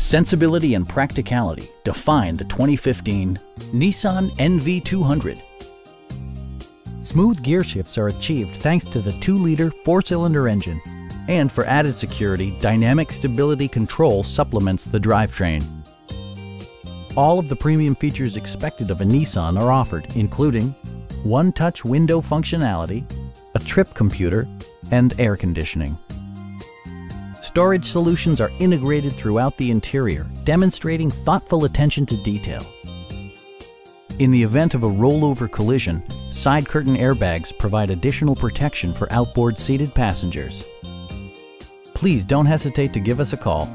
Sensibility and practicality define the 2015 Nissan NV200. Smooth gear shifts are achieved thanks to the 2-liter four-cylinder engine. And for added security, Dynamic Stability Control supplements the drivetrain. All of the premium features expected of a Nissan are offered, including one-touch window functionality, a trip computer, and air conditioning. Storage solutions are integrated throughout the interior, demonstrating thoughtful attention to detail. In the event of a rollover collision, side curtain airbags provide additional protection for outboard seated passengers. Please don't hesitate to give us a call